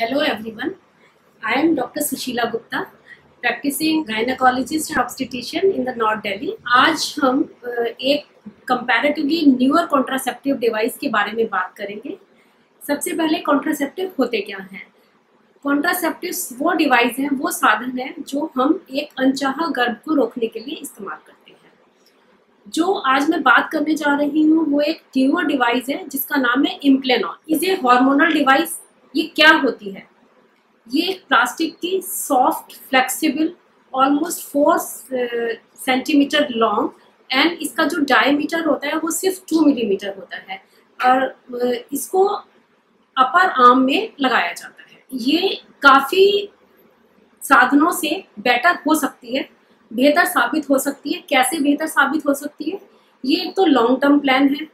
Hello everyone, I am Dr. Sushila Gupta, practicing gynecologist and obstetrician in the North Delhi. आज हम एक comparatively newer contraceptive device के बारे में बात करेंगे। सबसे पहले कॉन्ट्रासेप्टिव होते क्या हैं? कॉन्ट्रासेप्टिव्स वो डिवाइस हैं वो साधन हैं जो हम एक अनचाहा गर्भ को रोकने के लिए इस्तेमाल करते हैं। जो आज मैं बात करने जा रही हूँ वो एक न्यूअर डिवाइस है जिसका नाम है इम्प्लेनॉन ए हार्मोनल डिवाइस ये क्या होती है? ये प्लास्टिक की soft flexible almost four centimetre long and इसका जो डायमीटर होता है वो सिर्फ़ टू मिलीमीटर होता है। और इसको अपर आर्म में लगाया जाता है। ये काफ़ी साधनों से बेटर हो सकती है, बेहतर साबित हो सकती है। कैसे बेहतर साबित हो सकती है? ये एक तो लॉन्ग टर्म प्लान है।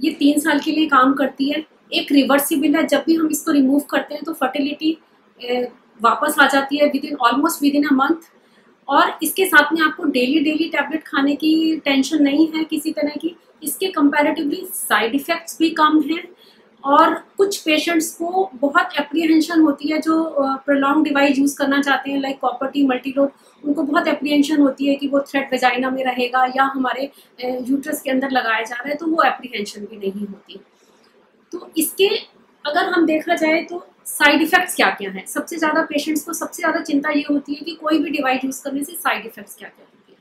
ये तीन साल के लिए काम करती है। एक रिवर्सिबल है। जब भी हम इसको रिमूव करते हैं तो फर्टिलिटी वापस आ जाती है within almost within a month और इसके साथ में आपको डेली डेली टैबलेट खाने की टेंशन नहीं है किसी तरह की। इसके कंपैरेटिवली साइड इफ़ेक्ट्स भी कम हैं। और कुछ पेशेंट्स को बहुत एप्रीहेंशन होती है जो प्रोलॉन्ग डिवाइस यूज़ करना चाहते हैं लाइक कॉपर्टी मल्टीलोड उनको बहुत एप्रीहेंशन होती है कि वो थ्रेड वेजाइना में रहेगा या हमारे यूट्रस के अंदर लगाया जा रहा है तो वो एप्रीहेंशन भी नहीं होती। तो इसके अगर हम देखा जाए तो साइड इफ़ेक्ट्स क्या क्या हैं? सबसे ज़्यादा पेशेंट्स को सबसे ज़्यादा चिंता ये होती है कि कोई भी डिवाइस यूज़ करने से साइड इफ़ेक्ट्स क्या क्या होती है।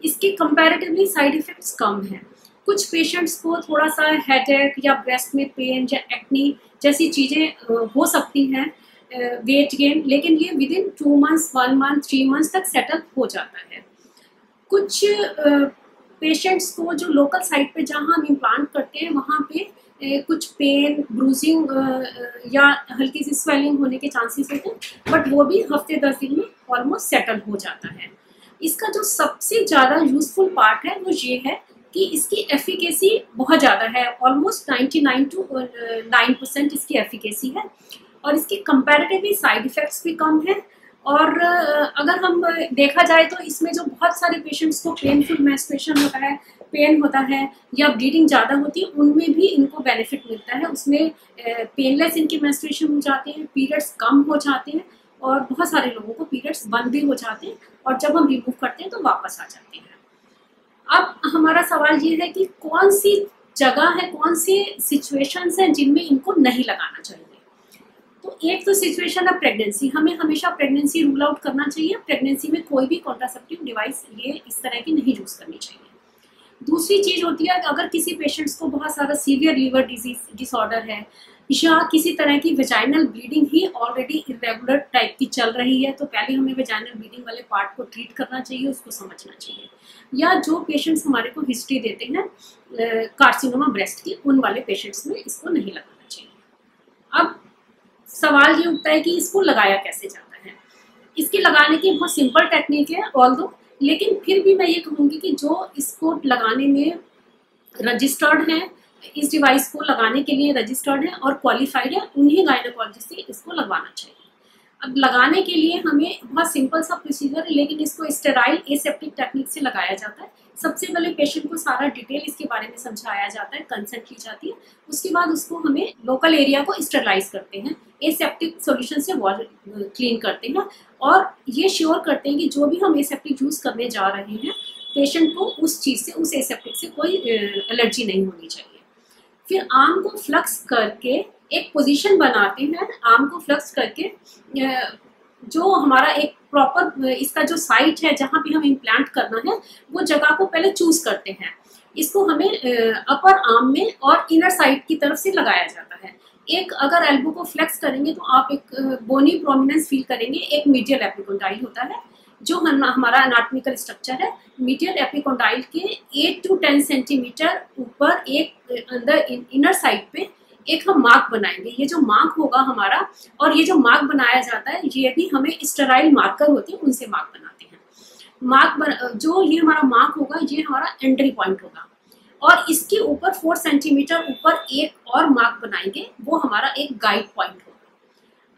इसके कंपैरेटिवली साइड इफ़ेक्ट्स कम हैं। कुछ पेशेंट्स को थोड़ा सा हेडेक या ब्रेस्ट में पेन या एक्नी जैसी चीज़ें हो सकती हैं वेट गेन लेकिन ये within two months one month three months तक सेटल हो जाता है। कुछ पेशेंट्स को जो लोकल साइट पे जहाँ हम इम्प्लांट करते हैं, वहाँ पे कुछ पेन ब्रूजिंग या हल्की सी स्वेलिंग होने के चांसेस होते हैं बट वो भी हफ़्ते दस दिन में ऑलमोस्ट सेटल हो जाता है। इसका जो सबसे ज़्यादा यूजफुल पार्ट है, वो ये है कि इसकी एफिकेसी बहुत ज़्यादा है ऑलमोस्ट 99 टू नाइन परसेंट इसकी एफिकेसी है, और इसके कंपैरेटिवली साइड इफ़ेक्ट्स भी कम हैं, और अगर हम देखा जाए तो इसमें जो बहुत सारे पेशेंट्स को पेनफुल मैस्ट्रेशन होता है पेन होता है या ब्लीडिंग ज़्यादा होती है, उनमें भी इनको बेनिफिट मिलता है। उसमें पेनलेस इनके मैस्ट्रेशन हो जाते हैं पीरियड्स कम हो जाते हैं और बहुत सारे लोगों को पीरियड्स बंद भी हो जाते हैं और जब हम रिमूव करते हैं तो वापस आ जाते हैं। अब हमारा सवाल ये है कि कौन सी जगह है, कौन सी सिचुएशंस हैं जिनमें इनको नहीं लगाना चाहिए? तो एक तो सिचुएशन है प्रेगनेंसी हमें हमेशा प्रेगनेंसी रूल आउट करना चाहिए। प्रेगनेंसी में कोई भी कॉन्ट्रासेप्टिव डिवाइस ये इस तरह की नहीं यूज़ करनी चाहिए। दूसरी चीज़ होती है, अगर किसी पेशेंट्स को बहुत सारा सीवियर लीवर डिज़ीज़ डिसऑर्डर है, या किसी तरह की वेजाइनल ब्लीडिंग ही ऑलरेडी इरेगुलर टाइप की चल रही है तो पहले हमें वेजाइनल ब्लीडिंग वाले पार्ट को ट्रीट करना चाहिए, उसको समझना चाहिए। या जो पेशेंट्स हमारे को हिस्ट्री देते हैं कार्सिनोमा ब्रेस्ट की, उन वाले पेशेंट्स में इसको नहीं लगाना चाहिए। अब सवाल ये उठता है कि इसको लगाया कैसे जाता है? इसके लगाने की बहुत सिंपल टेक्निक है ऑल लेकिन फिर भी मैं ये कहूँगी कि जो इसको लगाने में रजिस्टर्ड हैं, इस डिवाइस को लगाने के लिए रजिस्टर्ड है और क्वालिफाइड है, उन्हीं गायनोकोलॉजिस्ट से इसको लगवाना चाहिए। अब लगाने के लिए हमें बहुत सिंपल सा प्रोसीजर है, लेकिन इसको स्टेराइल एसेप्टिक टेक्निक से लगाया जाता है। सबसे पहले पेशेंट को सारा डिटेल इसके बारे में समझाया जाता है कंसेंट ली जाती है। उसके बाद उसको हमें लोकल एरिया को स्टेरलाइज करते हैं एसेप्टिक सोल्यूशन से वॉल क्लीन करते हैं और ये श्योर करते हैं कि जो भी हम एसेप्टिक यूज़ करने जा रहे हैं पेशेंट को उस चीज़ से, उस एसेप्टिक से कोई एलर्जी नहीं होनी चाहिए। फिर आम को फ्लक्स करके एक पोजीशन बनाते हैं, आम को फ्लक्स करके जो हमारा एक प्रॉपर इसका जो साइट है, जहाँ पे हम इम्प्लांट करना है, वो जगह को पहले चूज़ करते हैं। इसको हमें अपर आर्म में और इनर साइड की तरफ़ से लगाया जाता है। एक अगर एल्बो को फ्लेक्स करेंगे तो आप एक बोनी प्रोमिनेंस फील करेंगे। एक मीडियल एपिकोंडाइल होता है, जो हम, हमारा अनाटमिकल स्ट्रक्चर है। मीडियल एपिकोंडाइल के 8 टू 10 सेंटीमीटर ऊपर एक अंदर इनर साइड पे एक हम मार्क बनाएँगे। ये जो मार्क होगा हमारा और ये जो मार्क बनाया जाता है ये भी हमें स्टेराइल मार्कर होते हैं उनसे मार्क बनाते हैं। मार्क बन, जो ये हमारा मार्क होगा ये हमारा एंट्री पॉइंट होगा। और इसके ऊपर फोर सेंटीमीटर ऊपर एक और मार्क बनाएँगे वो हमारा एक गाइड पॉइंट होगा।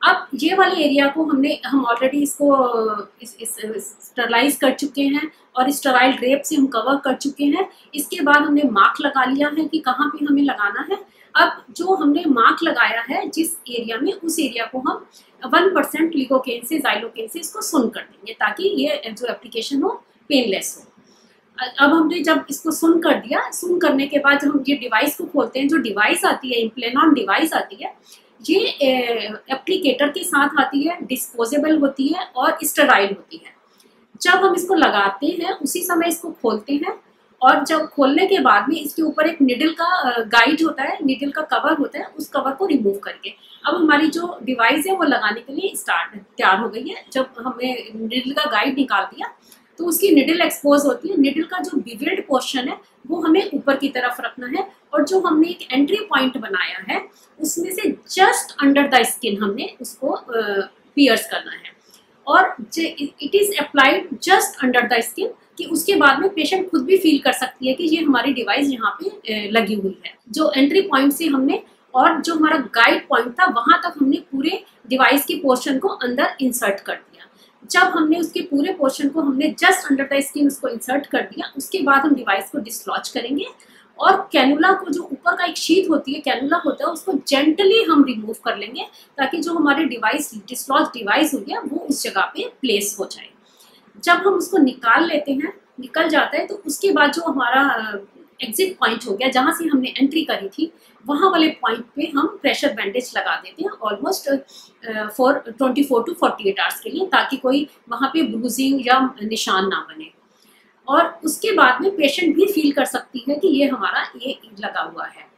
अब ये वाले एरिया को हमने हम ऑलरेडी इसको इस, इस, कर चुके हैं और स्टराइल ड्रेप से हम कवर कर चुके हैं। इसके बाद हमने मार्क लगा लिया है कि कहाँ पे हमें लगाना है। अब जो हमने मार्क लगाया है, जिस एरिया में, उस एरिया को हम वन परसेंट लिकोकेन से जाइलोकेन से इसको सुन कर देंगे, ताकि ये, जो एप्लीकेशन हो पेनलेस हो। अब हमने जब इसको सुन कर दिया, सुन करने के बाद जब हम ये डिवाइस को खोलते हैं, जो डिवाइस आती है इम्प्लेनॉन डिवाइस आती है, ये एप्लीकेटर के साथ आती है डिस्पोजेबल होती है और स्टराइल होती है। जब हम इसको लगाते हैं, उसी समय इसको खोलते हैं और जब खोलने के बाद में इसके ऊपर एक निडल का गाइड होता है निडल का कवर होता है, उस कवर को रिमूव करके। अब हमारी जो डिवाइस है वो लगाने के लिए स्टार्ट तैयार हो गई है। जब हमें निडल का गाइड निकाल दिया तो उसकी निडल एक्सपोज होती है। निडल का जो बिवेल्ड पोर्शन है, वो हमें ऊपर की तरफ़ रखना है और जो हमने एक एंट्री पॉइंट बनाया है, उसमें से जस्ट अंडर द स्किन हमने उसको पियर्स करना है। और it is applied just under the skin कि उसके बाद में पेशेंट खुद भी फील कर सकती है कि ये हमारी डिवाइस यहाँ पे लगी हुई है। जो एंट्री पॉइंट से हमने और जो हमारा गाइड पॉइंट था, वहाँ तक हमने पूरे डिवाइस के पोर्शन को अंदर इंसर्ट कर दिया। जब हमने उसके पूरे पोर्शन को, हमने जस्ट अंडर द स्किन उसको इंसर्ट कर दिया, उसके बाद हम डिवाइस को डिसलॉच करेंगे। और कैनुला को जो ऊपर का एक शीट होती है कैनुला होता है, उसको जेंटली हम रिमूव कर लेंगे ताकि जो हमारे डिवाइस डिसलॉच डिवाइस है वो उस जगह पे प्लेस हो जाए। जब हम उसको निकाल लेते हैं, निकल जाता है तो उसके बाद जो हमारा एग्जिट पॉइंट हो गया, जहाँ से हमने एंट्री करी थी, वहाँ वाले पॉइंट पे हम प्रेशर बैंडेज लगा देते हैं almost for twenty four to forty eight hours के लिए, ताकि कोई वहाँ पे ब्रूजिंग या निशान ना बने। और उसके बाद में पेशेंट भी फील कर सकती है कि ये हमारा ये लगा हुआ है।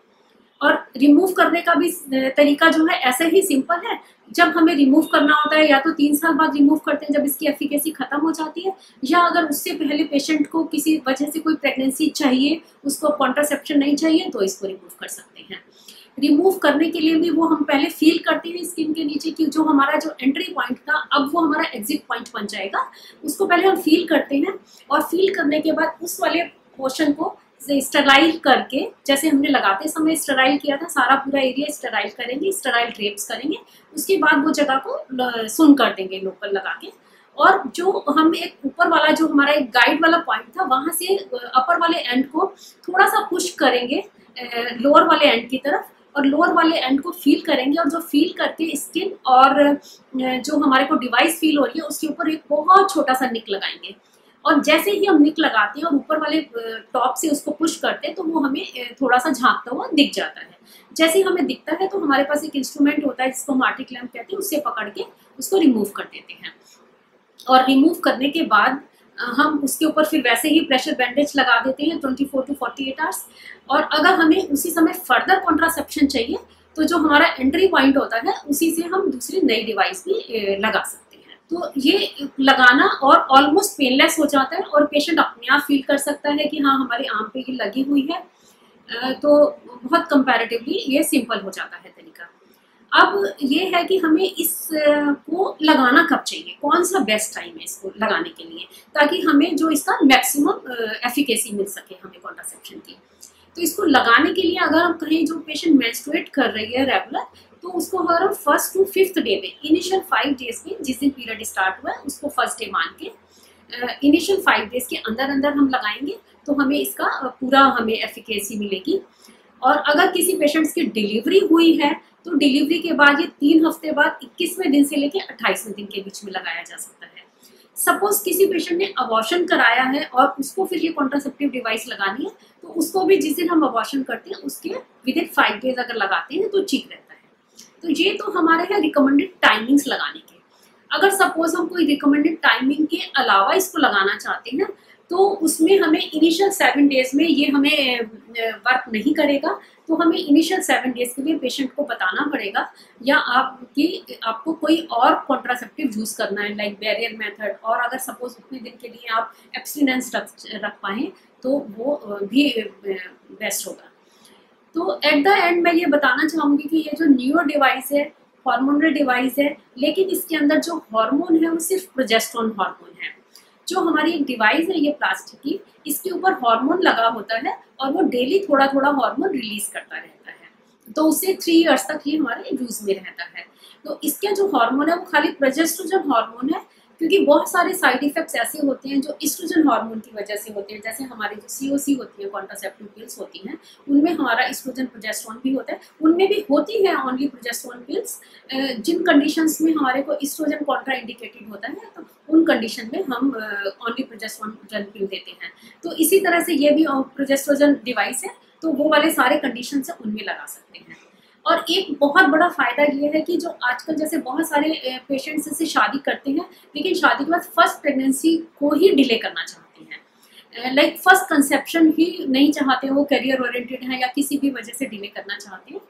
और रिमूव करने का भी तरीका जो है ऐसे ही सिंपल है। जब हमें रिमूव करना होता है या तो तीन साल बाद रिमूव करते हैं जब इसकी एफिकेसी खत्म हो जाती है, या अगर उससे पहले पेशेंट को किसी वजह से कोई प्रेगनेंसी चाहिए, उसको कॉन्ट्रासेप्शन नहीं चाहिए तो इसको रिमूव कर सकते हैं। रिमूव करने के लिए भी वो हम पहले फील करते हैं स्किन के नीचे कि जो हमारा जो एंट्री पॉइंट था, अब वो हमारा एग्जिट पॉइंट बन जाएगा। उसको पहले हम फील करते हैं और फील करने के बाद उस वाले पोर्शन को स्टराइल करके, जैसे हमने लगाते समय स्टराइल किया था, सारा पूरा एरिया स्टराइल करेंगे स्टराइल ड्रेप्स करेंगे। उसके बाद वो जगह को सुन कर देंगे लोकल लगा के। और जो हम एक ऊपर वाला, जो हमारा एक गाइड वाला पॉइंट था, वहाँ से अपर वाले एंड को थोड़ा सा पुश करेंगे लोअर वाले एंड की तरफ़। और लोअर वाले एंड को फील करेंगे और जो फील करके स्किन और जो हमारे को डिवाइस फील हो रही है, उसके ऊपर एक बहुत छोटा सा निक लगाएँगे। और जैसे ही हम निक लगाते हैं और ऊपर वाले टॉप से उसको पुश करते हैं तो वो हमें थोड़ा सा झांकता हुआ दिख जाता है। जैसे ही हमें दिखता है तो हमारे पास एक इंस्ट्रूमेंट होता है, जिसको मार्टी क्लैम्प कहते हैं उससे पकड़ के उसको रिमूव कर देते हैं। और रिमूव करने के बाद हम उसके ऊपर फिर वैसे ही प्रेशर बैंडेज लगा देते हैं 24 टू 48 आवर्स और अगर हमें उसी समय फर्दर कॉन्ट्रासेप्शन चाहिए तो जो हमारा एंट्री पॉइंट होता है, उसी से हम दूसरी नई डिवाइस भी लगा सकते हैं। तो ये लगाना और ऑलमोस्ट पेनलेस हो जाता है और पेशेंट अपने आप फील कर सकता है कि हाँ हमारे आम पे ये लगी हुई है। तो बहुत कंपैरेटिवली ये सिंपल हो जाता है। अब ये है कि हमें इस को लगाना कब चाहिए? कौन सा बेस्ट टाइम है इसको लगाने के लिए? ताकि हमें जो इसका मैक्सिमम एफिकेसी मिल सके हमें कॉन्ट्रासेप्शन की। तो इसको लगाने के लिए अगर हम कहें जो पेशेंट मेंस्ट्रुएट कर रही है रेगुलर तो उसको अगर हम फ़र्स्ट टू फिफ्थ डे में इनिशियल फाइव डेज़ में, जिस दिन पीरियड स्टार्ट हुआ है, उसको फ़र्स्ट डे मान के इनिशियल फाइव डेज़ के अंदर अंदर हम लगाएँगे तो हमें इसका पूरा हमें एफिकेसी मिलेगी। और अगर किसी पेशेंट्स की डिलीवरी हुई है तो डिलीवरी के बाद ये तीन हफ़्ते बाद इक्कीसवें दिन से लेकर अट्ठाईसवें दिन के बीच में लगाया जा सकता है। सपोज़ किसी पेशेंट ने अबॉर्शन कराया है और उसको फिर ये कॉन्ट्रासेप्टिव डिवाइस लगानी है तो उसको भी जिस दिन हम अबॉर्शन करते हैं, उसके विद इन फाइव डेज़ अगर लगाते हैं तो ठीक रहता है। तो ये तो हमारे हैं रिकमेंडेड टाइमिंग्स लगाने के। अगर सपोज़ हम कोई रिकमेंडेड टाइमिंग के अलावा इसको लगाना चाहते हैं तो उसमें हमें इनिशियल सेवन डेज़ में ये हमें वर्क नहीं करेगा। तो हमें इनिशियल सेवन डेज़ के लिए पेशेंट को बताना पड़ेगा, या आपकी, आपको कोई और कॉन्ट्रासेप्टिव यूज़ करना है लाइक बैरियर मेथड और अगर सपोज़ उतने दिन के लिए आप एब्सटिनेंस रख रख पाएँ तो वो भी बेस्ट होगा। तो एट द एंड मैं ये बताना चाहूँगी कि ये जो न्यू डिवाइस है हार्मोनल डिवाइस है, लेकिन इसके अंदर जो हार्मोन है, वो सिर्फ़ प्रोजेस्ट्रॉन हार्मोन है। जो हमारी एक डिवाइस है, ये प्लास्टिक की, इसके ऊपर हार्मोन लगा होता है और वो डेली थोड़ा थोड़ा हार्मोन रिलीज़ करता रहता है। तो उसे थ्री ईयर्स तक ये हमारे यूज़ में रहता है। तो इसके जो हार्मोन है, वो खाली प्रोजेस्ट्रोजन हार्मोन है क्योंकि बहुत सारे साइड इफेक्ट्स ऐसे होते हैं जो इस्ट्रोजन हार्मोन की वजह से होते हैं। जैसे हमारी जो सीओसी होती है कॉन्ट्रासेप्टिव पिल्स होती हैं, उनमें हमारा इस्ट्रोजन प्रोजेस्ट्रॉन भी होता है। उनमें भी होती है ओनली प्रोजेस्ट्रॉन पिल्स जिन कंडीशंस में हमारे को इस्ट्रोजन कॉन्ट्रा इंडिकेटेड होता है तो उन कंडीशन में हम ओनली प्रोजेस्ट्रॉन पिल देते हैं। तो इसी तरह से ये भी प्रोजेस्ट्रोजन डिवाइस है तो वो वाले सारे कंडीशन से उनमें लगा सकते हैं। और एक बहुत बड़ा फ़ायदा ये है कि जो आजकल जैसे बहुत सारे पेशेंट्स से शादी करते हैं, लेकिन शादी के बाद फ़र्स्ट प्रेगनेंसी को ही डिले करना चाहते हैं। लाइक फ़र्स्ट कंसेप्शन ही नहीं चाहते, वो करियर ओरिएंटेड हैं या किसी भी वजह से डिले करना चाहते हैं।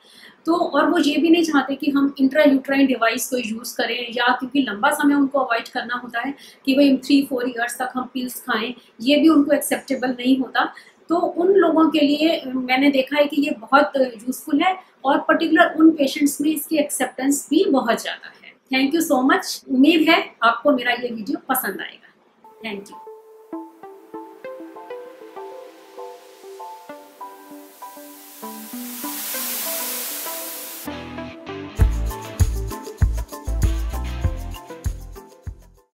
तो और वो ये भी नहीं चाहते कि हम इंट्रा यूट्राइन डिवाइस को यूज़ करें या क्योंकि लंबा समय उनको अवॉइड करना होता है कि भाई थ्री फोर ईयर्स तक हम पिल्स खाएँ, ये भी उनको एक्सेप्टेबल नहीं होता। तो उन लोगों के लिए, मैंने देखा है कि ये बहुत यूज़फुल है और पर्टिकुलर उन पेशेंट्स में इसकी एक्सेप्टेंस भी बहुत ज़्यादा है। थैंक यू सो मच उम्मीद है आपको मेरा ये वीडियो पसंद आएगा। Thank you